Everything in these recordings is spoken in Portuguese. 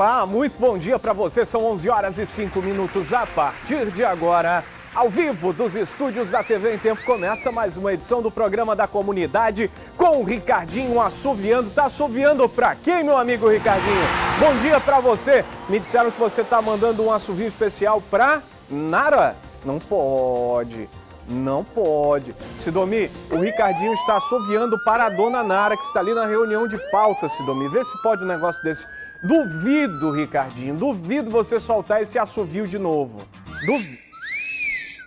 Olá, muito bom dia para você. São 11 horas e 5 minutos a partir de agora. Ao vivo dos estúdios da TV em Tempo começa mais uma edição do programa da comunidade com o Ricardinho assoviando. Tá assoviando pra quem, meu amigo Ricardinho? Bom dia pra você. Me disseram que você tá mandando um assovio especial pra Nara? Não pode. Não pode. Sidomi, o Ricardinho está assoviando para a dona Nara, que está ali na reunião de pauta, Sidomi. Vê se pode um negócio desse. Duvido, Ricardinho, duvido você soltar esse assovio de novo. Duvido.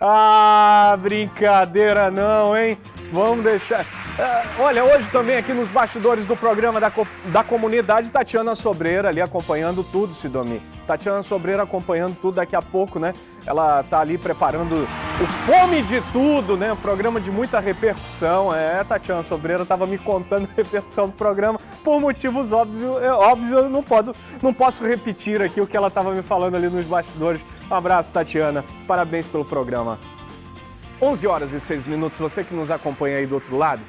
Ah, brincadeira não, hein? Vamos deixar. Ah, olha, hoje também aqui nos bastidores do programa da, da comunidade, Tatiana Sobreira ali acompanhando tudo, Sidomi. Tatiana Sobreira acompanhando tudo daqui a pouco, né? Ela tá ali preparando o Fome de Tudo, né? Um programa de muita repercussão. É, Tatiana Sobreira tava me contando a repercussão do programa. Por motivos óbvios, é, óbvios eu não, posso, não posso repetir aqui o que ela tava me falando ali nos bastidores. Um abraço, Tatiana. Parabéns pelo programa. 11 horas e 6 minutos, você que nos acompanha aí do outro lado,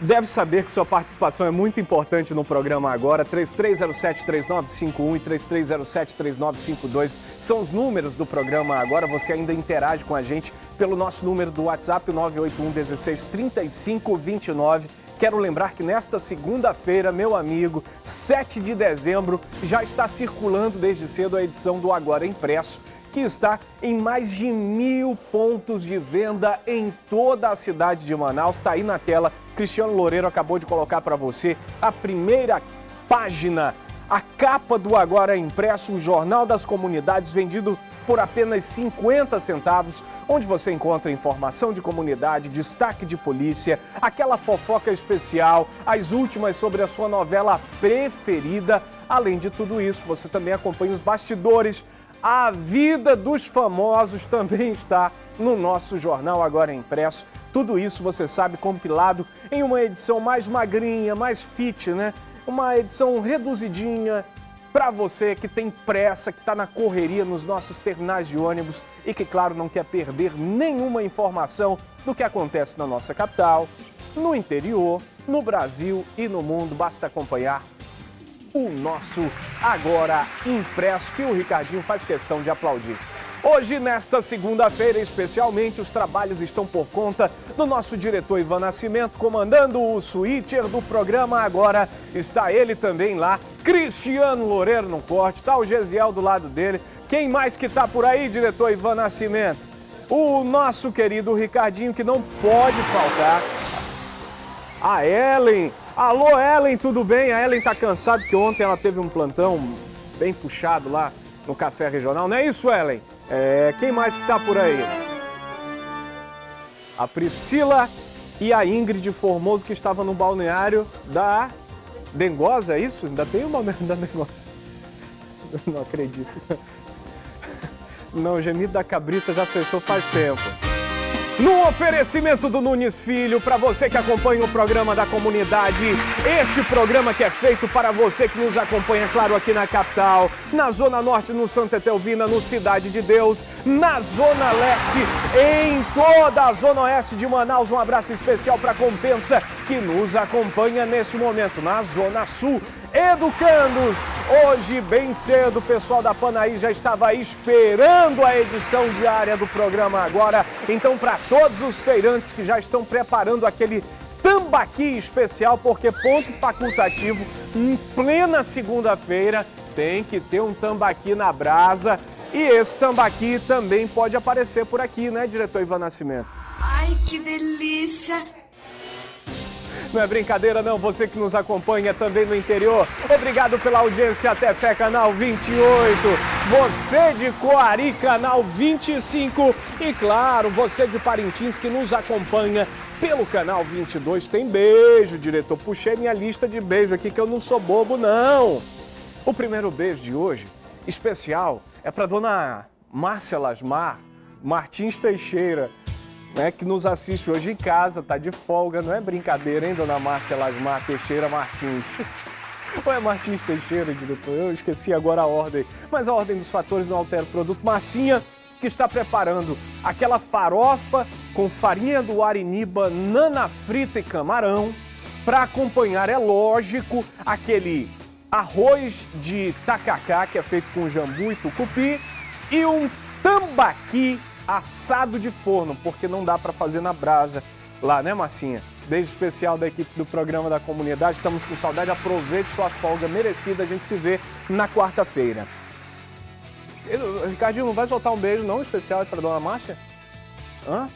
deve saber que sua participação é muito importante no programa agora. 3307-3951 e 3307-3952 são os números do programa agora. Você ainda interage com a gente pelo nosso número do WhatsApp, 981 16 3529. Quero lembrar que nesta segunda-feira, meu amigo, 7 de dezembro, já está circulando desde cedo a edição do Agora Impresso que está em mais de mil pontos de venda em toda a cidade de Manaus. Está aí na tela. Cristiano Loureiro acabou de colocar para você a primeira página, a capa do Agora Impresso, o Jornal das Comunidades, vendido por apenas 50 centavos, onde você encontra informação de comunidade, destaque de polícia, aquela fofoca especial, as últimas sobre a sua novela preferida. Além de tudo isso, você também acompanha os bastidores a vida dos famosos também está no nosso jornal agora impresso. Tudo isso você sabe compilado em uma edição mais magrinha, mais fit, né? Uma edição reduzidinha para você que tem pressa, que está na correria nos nossos terminais de ônibus e que, claro, não quer perder nenhuma informação do que acontece na nossa capital, no interior, no Brasil e no mundo. Basta acompanhar o nosso Agora Impresso, que o Ricardinho faz questão de aplaudir. Hoje, nesta segunda-feira, especialmente, os trabalhos estão por conta do nosso diretor Ivan Nascimento, comandando o switcher do programa agora. Está ele também lá, Cristiano Loureiro no corte, está o Gesiel do lado dele. Quem mais que está por aí, diretor Ivan Nascimento? O nosso querido Ricardinho, que não pode faltar. A Ellen, Alô, Ellen, tudo bem? A Ellen tá cansada porque ontem ela teve um plantão bem puxado lá no Café Regional. Não é isso, Ellen? É, quem mais que tá por aí? A Priscila e a Ingrid Formoso que estava no balneário da Dengosa, é isso? Ainda tem nome da Dengosa? Não acredito. Não, gemido da cabrita já fechou faz tempo. No oferecimento do Nunes Filho, para você que acompanha o programa da comunidade, este programa que é feito para você que nos acompanha, claro, aqui na capital, na Zona Norte, no Santa Etelvina, no Cidade de Deus, na Zona Leste, em toda a Zona Oeste de Manaus. Um abraço especial para a Compensa, que nos acompanha nesse momento, na Zona Sul Educandos. Hoje, bem cedo, o pessoal da Panaí já estava esperando a edição diária do programa agora. Então, para todos os feirantes que já estão preparando aquele tambaqui especial, porque ponto facultativo, em plena segunda-feira, tem que ter um tambaqui na brasa. E esse tambaqui também pode aparecer por aqui, né, diretor Ivan Nascimento? Ai, que delícia! Não é brincadeira não, você que nos acompanha também no interior. Obrigado pela audiência até Fé Canal 28. Você de Coari, Canal 25. E claro, você de Parintins que nos acompanha pelo canal 22. Tem beijo, diretor. Puxei minha lista de beijo aqui que eu não sou bobo, não. O primeiro beijo de hoje, especial, é para dona Márcia Lasmar Martins Teixeira né, que nos assiste hoje em casa, tá de folga, não é brincadeira, hein, dona Márcia Lasmar Teixeira Martins? Ou é Martins Teixeira, diretor? Eu esqueci agora a ordem. Mas a ordem dos fatores não altera o produto. Marcinha, que está preparando aquela farofa com farinha do ariniba, nana frita e camarão, para acompanhar, é lógico, aquele arroz de tacacá, que é feito com jambu e tucupi, e um tambaqui assado de forno, porque não dá para fazer na brasa lá, né, Marcinha? Beijo especial da equipe do programa da comunidade. Estamos com saudade. Aproveite sua folga merecida. A gente se vê na quarta-feira. Ricardinho, não vai soltar um beijo não especial para dona Márcia? Hã?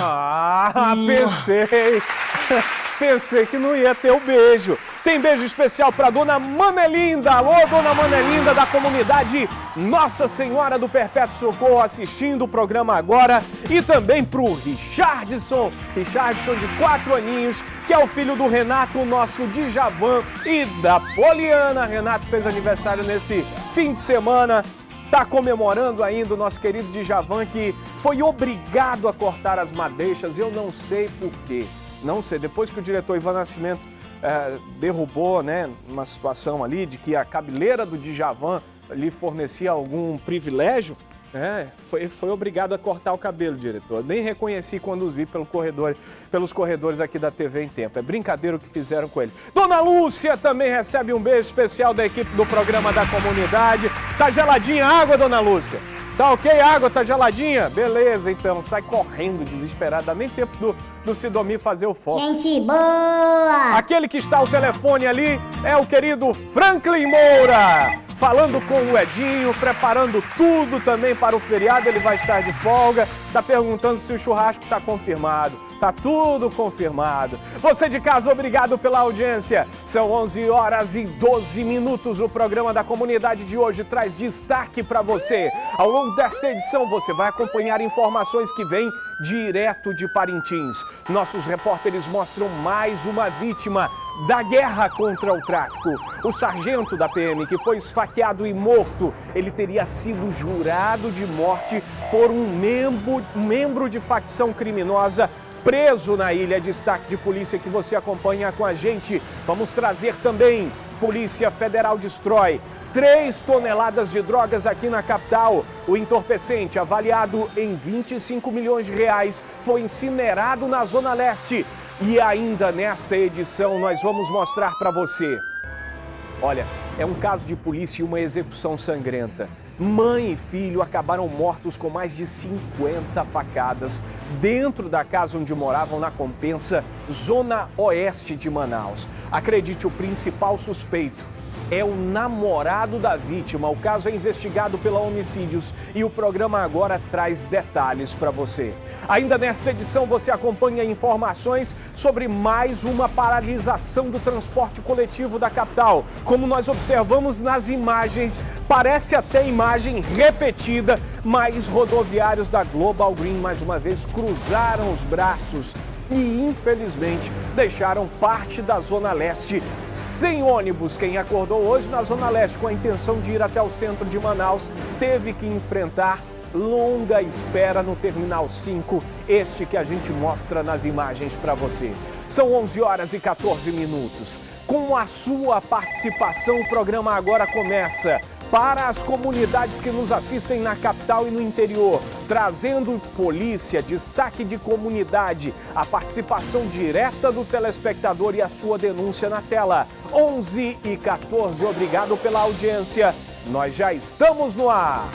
Ah, pensei. Pensei que não ia ter o beijo. Tem beijo especial para dona Manelinda. Alô, dona Manelinda da comunidade Nossa Senhora do Perpétuo Socorro assistindo o programa agora. E também para o Richardson, Richardson de quatro aninhos, que é o filho do Renato, nosso Djavan, e da Poliana. Renato fez aniversário nesse fim de semana está comemorando ainda o nosso querido Djavan, que foi obrigado a cortar as madeixas. Eu não sei por quê. Não sei. Depois que o diretor Ivan Nascimento é, derrubou né, uma situação ali de que a cabeleira do Djavan lhe fornecia algum privilégio, é, foi, foi obrigado a cortar o cabelo, diretor. Nem reconheci quando os vi pelo corredor, pelos corredores aqui da TV em tempo. É brincadeira o que fizeram com ele. Dona Lúcia também recebe um beijo especial da equipe do programa da comunidade. Tá geladinha a água, dona Lúcia? Tá ok? A água tá geladinha? Beleza, então. Sai correndo desesperado. Dá nem tempo do, do Sidomir fazer o foco. Gente boa! Aquele que está ao telefone ali é o querido Franklin Moura falando com o Edinho, preparando tudo também para o feriado. Ele vai estar de folga. Está perguntando se o churrasco está confirmado. Tá tudo confirmado. Você de casa, obrigado pela audiência. São 11 horas e 12 minutos. O programa da comunidade de hoje traz destaque para você. Ao longo desta edição, você vai acompanhar informações que vêm direto de Parintins. Nossos repórteres mostram mais uma vítima da guerra contra o tráfico. O sargento da PM que foi esfaqueado e morto, ele teria sido jurado de morte por um membro, membro de facção criminosa preso na ilha. Destaque de polícia que você acompanha com a gente. Vamos trazer também. Polícia Federal destrói 3 toneladas de drogas aqui na capital. O entorpecente, avaliado em 25 milhões de reais, foi incinerado na Zona Leste. E ainda nesta edição nós vamos mostrar para você. Olha, é um caso de polícia e uma execução sangrenta. Mãe e filho acabaram mortos com mais de 50 facadas dentro da casa onde moravam na Compensa, zona oeste de Manaus. Acredite, o principal suspeito é o namorado da vítima. O caso é investigado pela Homicídios e o programa agora traz detalhes para você. Ainda nesta edição você acompanha informações sobre mais uma paralisação do transporte coletivo da capital. Como nós observamos nas imagens, parece até imagem repetida, mas rodoviários da Global Green mais uma vez cruzaram os braços e, infelizmente, deixaram parte da Zona Leste sem ônibus. Quem acordou hoje na Zona Leste com a intenção de ir até o centro de Manaus teve que enfrentar longa espera no Terminal 5, este que a gente mostra nas imagens para você. São 11 horas e 14 minutos. Com a sua participação, o programa agora começa para as comunidades que nos assistem na capital e no interior, trazendo polícia, destaque de comunidade, a participação direta do telespectador e a sua denúncia na tela. 11 e 14, obrigado pela audiência. Nós já estamos no ar.